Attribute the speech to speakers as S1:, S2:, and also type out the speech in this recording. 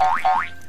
S1: Oink, oink.